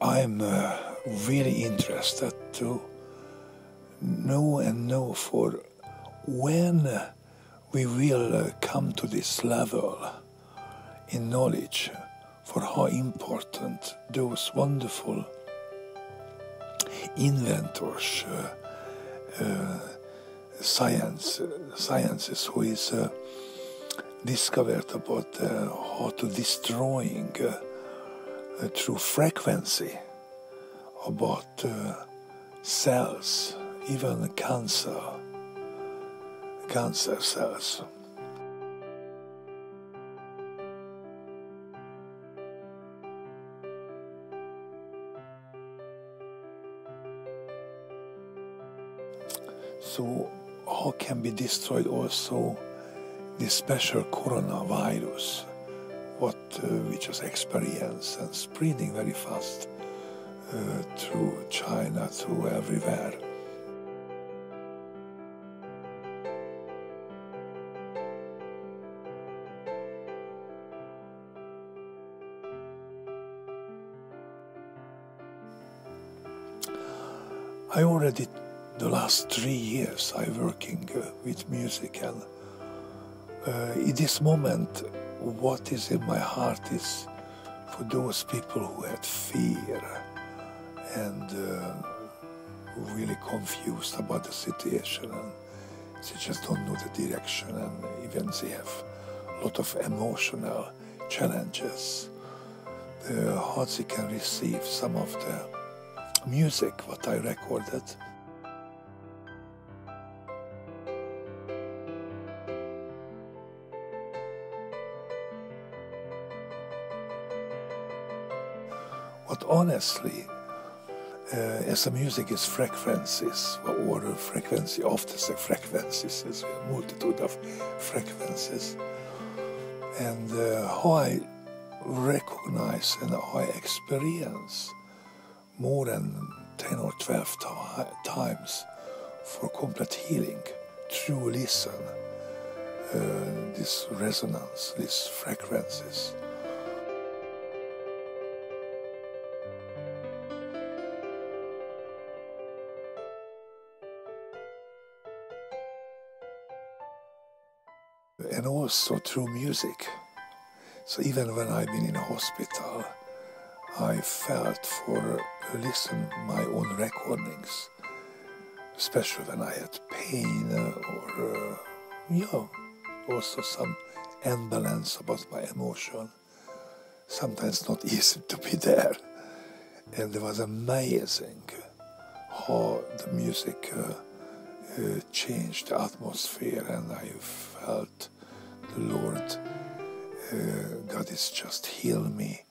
I'm uh, really interested to know and know for when we will uh, come to this level in knowledge for how important those wonderful inventors, uh, uh, science, sciences who is uh, discovered about uh, how to destroying through frequency about uh, cells, even cancer, cancer cells. So how can be destroyed also this special coronavirus, what uh, we just experienced and spreading very fast uh, through China, through everywhere. I already the last three years I working uh, with music and uh, in this moment what is in my heart is for those people who had fear and uh, really confused about the situation and they just don't know the direction and even they have a lot of emotional challenges. The hearts can receive some of the music what I recorded But honestly, uh, as a music is frequencies, or frequency of the frequencies, is a multitude of frequencies. And uh, how I recognize and how I experience more than 10 or 12 times for complete healing through listen, uh, this resonance, these frequencies. And also through music. So even when I've been in a hospital, I felt for uh, listen my own recordings, especially when I had pain uh, or uh, yeah, also some imbalance about my emotion. Sometimes not easy to be there, and it was amazing how the music. Uh, changed atmosphere and I felt the Lord, uh, God is just heal me